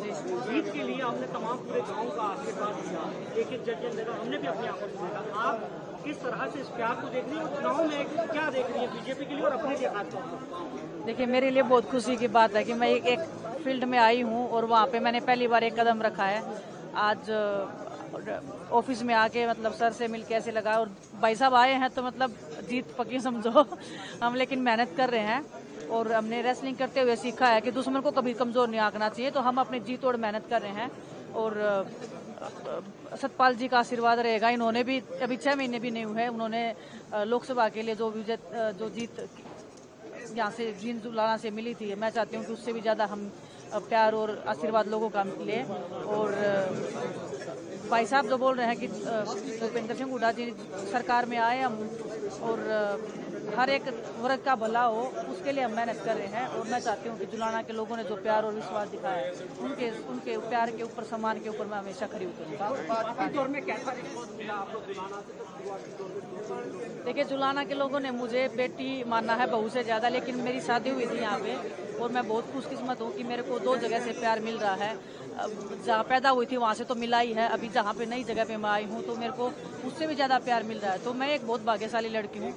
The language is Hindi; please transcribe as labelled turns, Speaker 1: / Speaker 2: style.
Speaker 1: जीत के लिए तमाम पूरे गाँव का दिया। एक एक जज देखा हमने भी अपनी आँखों से देखा आप किस तरह से इस प्यार को देख रही हैं चुनाव में क्या देख रही है बीजेपी के लिए और अपने लिए
Speaker 2: देखिए मेरे लिए बहुत खुशी की बात है कि मैं एक, एक फ़ील्ड में आई हूँ और वहाँ पे मैंने पहली बार एक कदम रखा है। आज ऑफ़िस में आके मतलब सर से मिलके ऐसे लगा और भाई साहब आए हैं तो मतलब जीत पकी समझो। हम लेकिन मेहनत कर रहे हैं। और हमने रेसलिंग करते हुए सीखा है कि दुश्मन को कभी कमज़ोर नहीं आंकना चाहिए। तो हम अपनी जीत और मेहनत कर रहे हैं और सतपाल जी का आशीर्वाद रहेगा। इन्होंने भी, अभी छह महीने भी नहीं हुए, उन्होंने लोकसभा के लिए जो विजय जो जीत यहाँ से जीन जुलाना से मिली थी, मैं चाहती हूँ कि उससे भी ज़्यादा हम प्यार और आशीर्वाद लोगों का मिले और भाई साहब जो बोल रहे हैं कि भूपेंद्र सिंह हुडा जी सरकार में आए हम, और हर एक वर्ग का भला हो उसके लिए हम मेहनत कर रहे हैं और मैं चाहती हूँ कि जुलाना के लोगों ने जो प्यार और विश्वास दिखाया है उनके उनके प्यार के ऊपर सम्मान के ऊपर मैं हमेशा खड़ी उतरूँगा देखिए जुलाना के लोगों ने मुझे बेटी माना है बहू से ज़्यादा लेकिन मेरी शादी हुई थी यहाँ पे और मैं बहुत खुशकिस्मत हूँ कि मेरे को दो जगह से प्यार मिल रहा है। जहाँ पैदा हुई थी वहाँ से तो मिला ही है। अभी जहाँ पे नई जगह पे मैं आई हूँ तो मेरे को उससे भी ज़्यादा प्यार मिल रहा है। तो मैं एक बहुत भाग्यशाली लड़की हूँ।